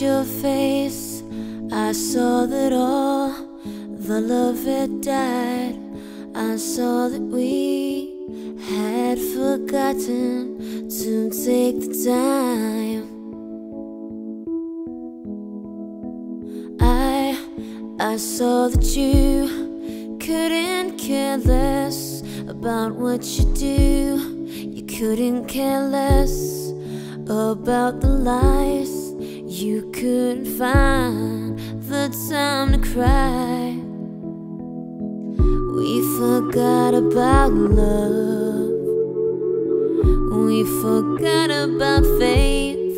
face, I saw that all the love had died. I saw that we had forgotten to take the time. I I saw that you couldn't care less about what you do. You couldn't care less about the lies. You couldn't find the time to cry. We forgot about love. We forgot about faith.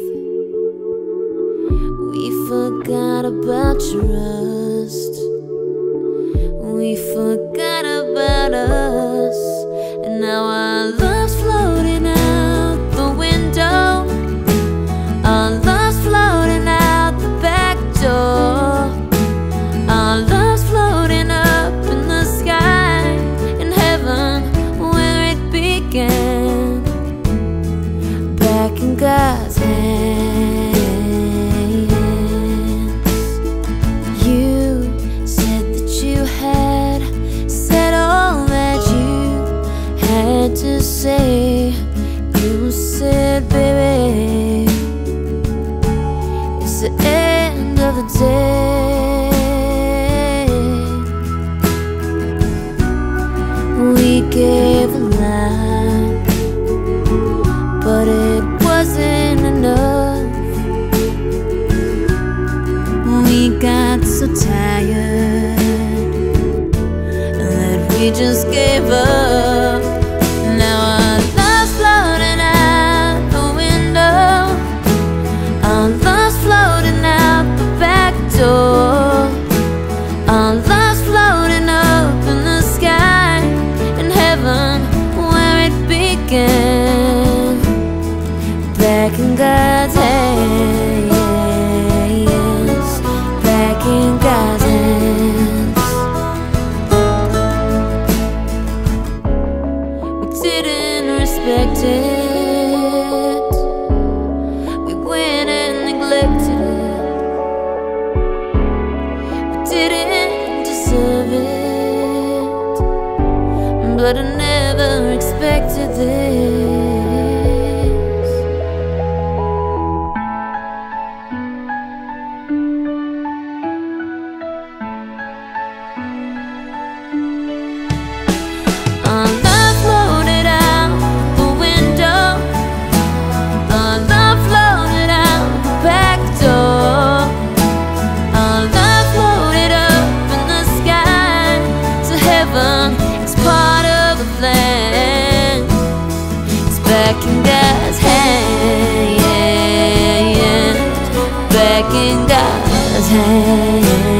Say. You said, baby, it's the end of the day. We gave a lie, but it wasn't enough. We got so tired that we just gave up. It. We went and neglected it. We didn't deserve it. But I never expected this. Back in God's hand.